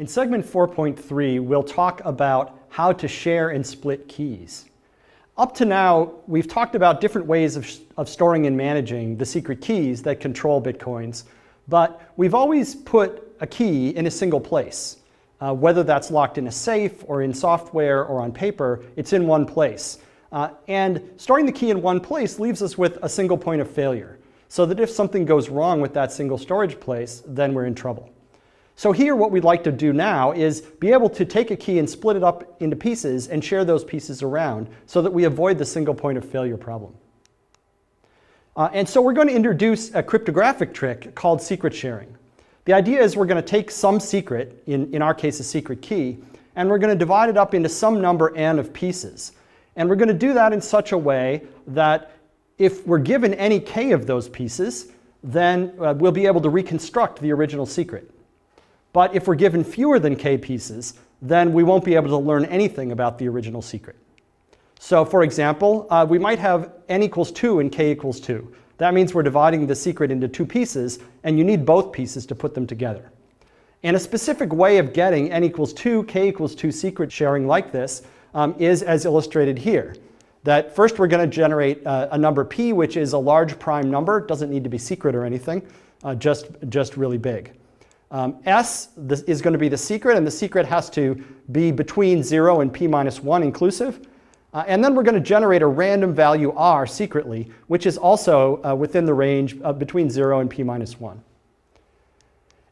In segment 4.3, we'll talk about how to share and split keys. Up to now, we've talked about different ways of, of storing and managing the secret keys that control Bitcoins, but we've always put a key in a single place. Uh, whether that's locked in a safe or in software or on paper, it's in one place. Uh, and storing the key in one place leaves us with a single point of failure, so that if something goes wrong with that single storage place, then we're in trouble. So here what we'd like to do now is be able to take a key and split it up into pieces and share those pieces around so that we avoid the single point of failure problem. Uh, and so we're going to introduce a cryptographic trick called secret sharing. The idea is we're going to take some secret, in, in our case a secret key, and we're going to divide it up into some number n of pieces. And we're going to do that in such a way that if we're given any k of those pieces, then uh, we'll be able to reconstruct the original secret. But if we're given fewer than k pieces, then we won't be able to learn anything about the original secret. So for example, uh, we might have n equals 2 and k equals 2. That means we're dividing the secret into two pieces, and you need both pieces to put them together. And a specific way of getting n equals 2, k equals 2 secret sharing like this um, is as illustrated here. That first we're going to generate uh, a number p, which is a large prime number. doesn't need to be secret or anything, uh, just, just really big. Um, S is going to be the secret, and the secret has to be between 0 and p minus 1 inclusive. Uh, and then we're going to generate a random value r secretly, which is also uh, within the range between 0 and p minus 1.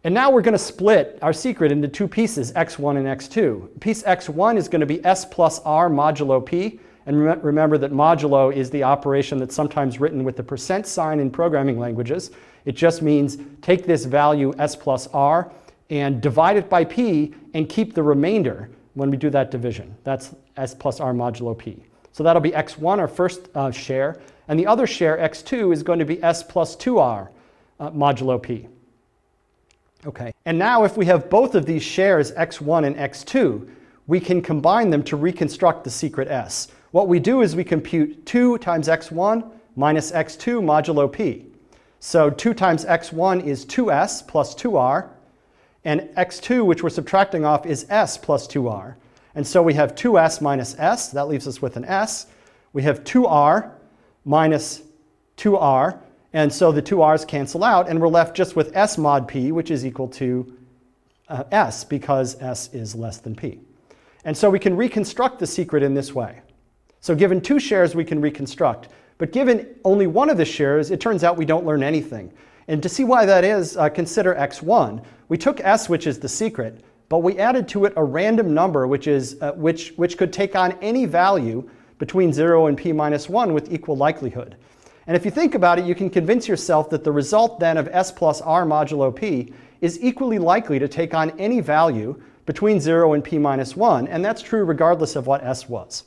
And now we're going to split our secret into two pieces, x1 and x2. Piece x1 is going to be s plus r modulo p. And rem remember that modulo is the operation that's sometimes written with the percent sign in programming languages. It just means take this value s plus r and divide it by p and keep the remainder when we do that division. That's s plus r modulo p. So that'll be x1, our first uh, share. And the other share, x2, is going to be s plus 2r uh, modulo p. Okay, and now if we have both of these shares, x1 and x2, we can combine them to reconstruct the secret s. What we do is we compute 2 times x1 minus x2 modulo p. So 2 times x1 is 2s plus 2r, and x2, which we're subtracting off, is s plus 2r. And so we have 2s minus s, that leaves us with an s. We have 2r minus 2r, and so the two r's cancel out, and we're left just with s mod p, which is equal to uh, s, because s is less than p. And so we can reconstruct the secret in this way. So given two shares, we can reconstruct. But given only one of the shares, it turns out we don't learn anything. And to see why that is, uh, consider x1. We took s, which is the secret, but we added to it a random number, which, is, uh, which, which could take on any value between 0 and p minus 1 with equal likelihood. And if you think about it, you can convince yourself that the result then of s plus r modulo p is equally likely to take on any value between 0 and p minus 1, and that's true regardless of what s was.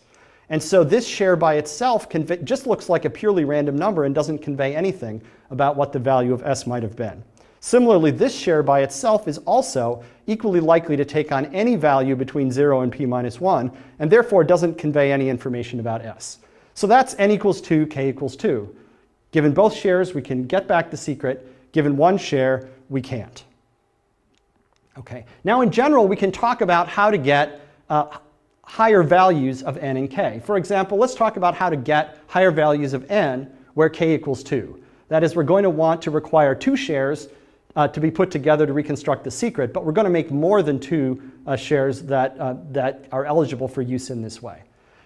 And so this share by itself just looks like a purely random number and doesn't convey anything about what the value of s might have been. Similarly, this share by itself is also equally likely to take on any value between 0 and p minus 1, and therefore doesn't convey any information about s. So that's n equals 2, k equals 2. Given both shares, we can get back the secret. Given one share, we can't. Okay. Now, in general, we can talk about how to get uh, higher values of n and k. For example, let's talk about how to get higher values of n where k equals 2. That is, we're going to want to require two shares uh, to be put together to reconstruct the secret, but we're going to make more than two uh, shares that, uh, that are eligible for use in this way.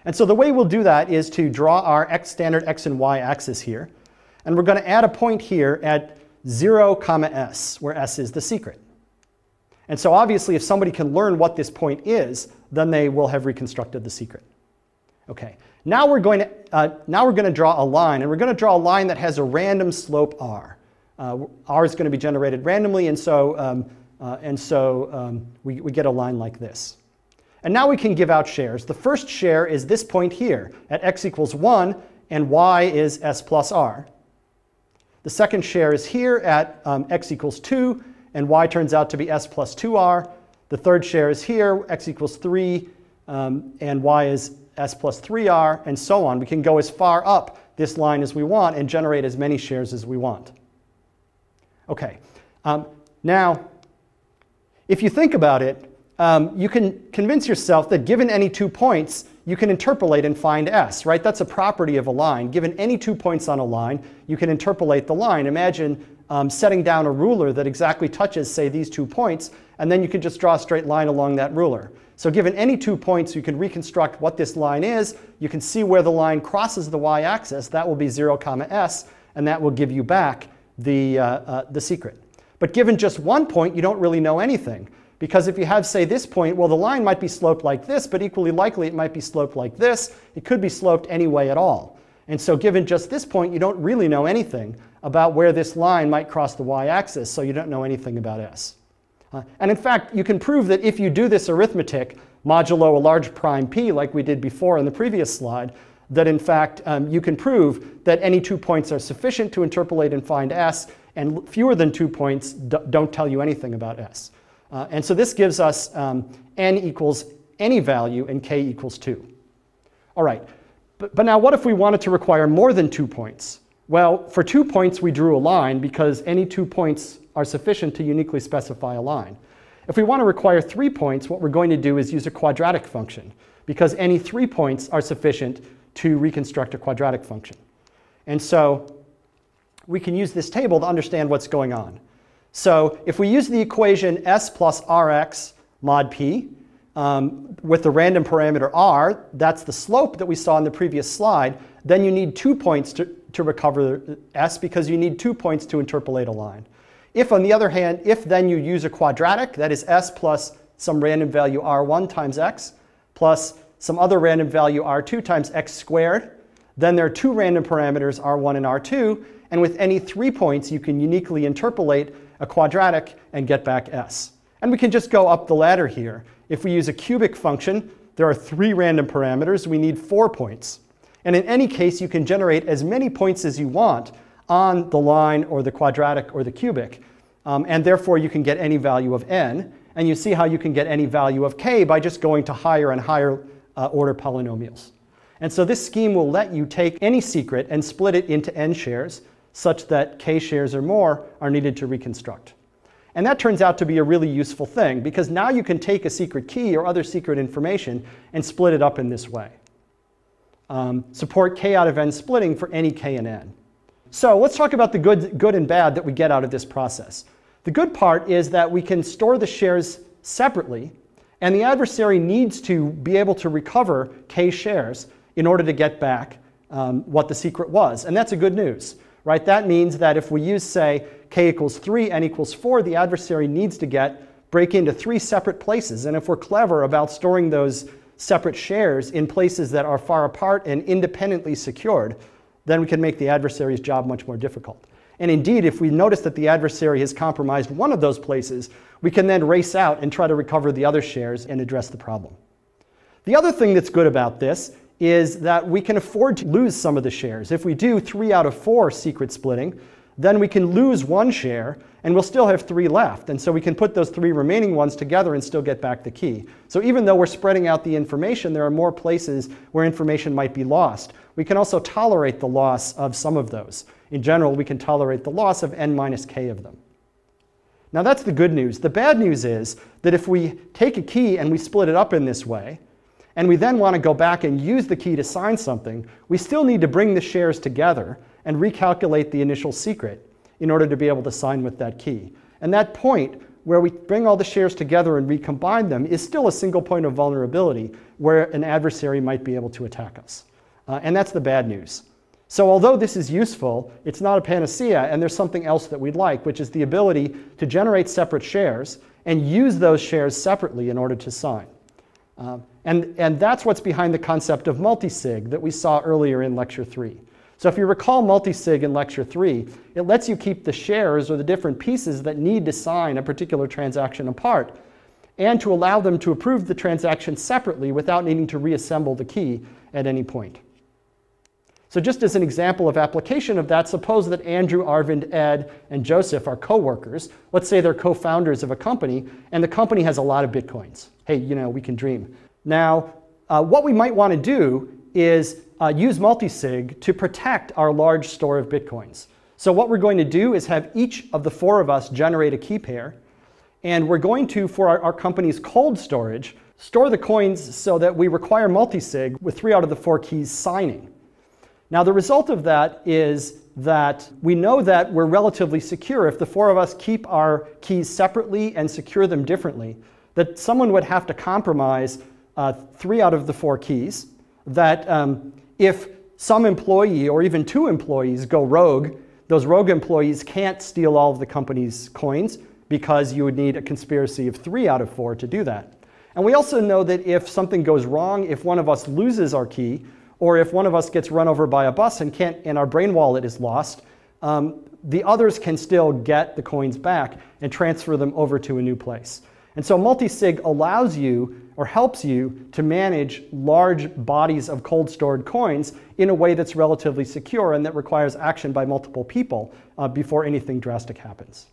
And so the way we'll do that is to draw our x standard x and y axis here, and we're going to add a point here at 0, comma s, where s is the secret. And so obviously if somebody can learn what this point is, then they will have reconstructed the secret. Okay, now we're going to, uh, now we're going to draw a line, and we're going to draw a line that has a random slope r. Uh, r is going to be generated randomly, and so, um, uh, and so um, we, we get a line like this. And now we can give out shares. The first share is this point here at x equals 1, and y is s plus r. The second share is here at um, x equals 2, and y turns out to be s plus 2r. The third share is here, x equals 3, um, and y is s plus 3r, and so on. We can go as far up this line as we want and generate as many shares as we want. Okay, um, now, if you think about it, um, you can convince yourself that given any two points, you can interpolate and find s, right? That's a property of a line. Given any two points on a line, you can interpolate the line. Imagine um, setting down a ruler that exactly touches, say, these two points, and then you can just draw a straight line along that ruler. So given any two points, you can reconstruct what this line is. You can see where the line crosses the y-axis. That will be 0, comma s, and that will give you back the, uh, uh, the secret. But given just one point, you don't really know anything. Because if you have, say, this point, well, the line might be sloped like this, but equally likely it might be sloped like this. It could be sloped any way at all. And so given just this point, you don't really know anything about where this line might cross the y-axis, so you don't know anything about s. Uh, and in fact, you can prove that if you do this arithmetic modulo a large prime p, like we did before in the previous slide, that in fact um, you can prove that any two points are sufficient to interpolate and find s, and fewer than two points don't tell you anything about s. Uh, and so this gives us um, n equals any value and k equals 2. All right, but, but now what if we wanted to require more than two points? Well, for two points we drew a line because any two points are sufficient to uniquely specify a line. If we want to require three points, what we're going to do is use a quadratic function because any three points are sufficient to reconstruct a quadratic function. And so we can use this table to understand what's going on. So if we use the equation s plus rx mod p um, with the random parameter r, that's the slope that we saw in the previous slide, then you need two points to, to recover s because you need two points to interpolate a line. If, on the other hand, if then you use a quadratic, that is s plus some random value r1 times x plus some other random value r2 times x squared, then there are two random parameters r1 and r2, and with any three points you can uniquely interpolate a quadratic, and get back s. And we can just go up the ladder here. If we use a cubic function, there are three random parameters. We need four points. And in any case, you can generate as many points as you want on the line or the quadratic or the cubic. Um, and therefore, you can get any value of n. And you see how you can get any value of k by just going to higher and higher uh, order polynomials. And so this scheme will let you take any secret and split it into n shares such that k shares or more are needed to reconstruct. And that turns out to be a really useful thing because now you can take a secret key or other secret information and split it up in this way. Um, support k out of n splitting for any k and n. So let's talk about the good, good and bad that we get out of this process. The good part is that we can store the shares separately and the adversary needs to be able to recover k shares in order to get back um, what the secret was. And that's a good news right? That means that if we use, say, k equals 3, n equals 4, the adversary needs to get break into three separate places. And if we're clever about storing those separate shares in places that are far apart and independently secured, then we can make the adversary's job much more difficult. And indeed, if we notice that the adversary has compromised one of those places, we can then race out and try to recover the other shares and address the problem. The other thing that's good about this is that we can afford to lose some of the shares. If we do three out of four secret splitting, then we can lose one share and we'll still have three left. And so we can put those three remaining ones together and still get back the key. So even though we're spreading out the information, there are more places where information might be lost. We can also tolerate the loss of some of those. In general, we can tolerate the loss of n minus k of them. Now that's the good news. The bad news is that if we take a key and we split it up in this way, and we then want to go back and use the key to sign something, we still need to bring the shares together and recalculate the initial secret in order to be able to sign with that key. And that point where we bring all the shares together and recombine them is still a single point of vulnerability where an adversary might be able to attack us. Uh, and that's the bad news. So although this is useful, it's not a panacea, and there's something else that we'd like, which is the ability to generate separate shares and use those shares separately in order to sign. Um, and, and that's what's behind the concept of multisig that we saw earlier in lecture three. So if you recall multisig in lecture three, it lets you keep the shares or the different pieces that need to sign a particular transaction apart and to allow them to approve the transaction separately without needing to reassemble the key at any point. So just as an example of application of that, suppose that Andrew, Arvind, Ed, and Joseph are coworkers. Let's say they're co-founders of a company, and the company has a lot of bitcoins. Hey, you know, we can dream. Now, uh, what we might want to do is uh, use multisig to protect our large store of bitcoins. So what we're going to do is have each of the four of us generate a key pair, And we're going to, for our, our company's cold storage, store the coins so that we require multisig with three out of the four keys signing. Now, the result of that is that we know that we're relatively secure if the four of us keep our keys separately and secure them differently, that someone would have to compromise uh, three out of the four keys, that um, if some employee or even two employees go rogue, those rogue employees can't steal all of the company's coins because you would need a conspiracy of three out of four to do that. And we also know that if something goes wrong, if one of us loses our key, or if one of us gets run over by a bus and, can't, and our brain wallet is lost, um, the others can still get the coins back and transfer them over to a new place. And so multisig allows you or helps you to manage large bodies of cold stored coins in a way that's relatively secure and that requires action by multiple people uh, before anything drastic happens.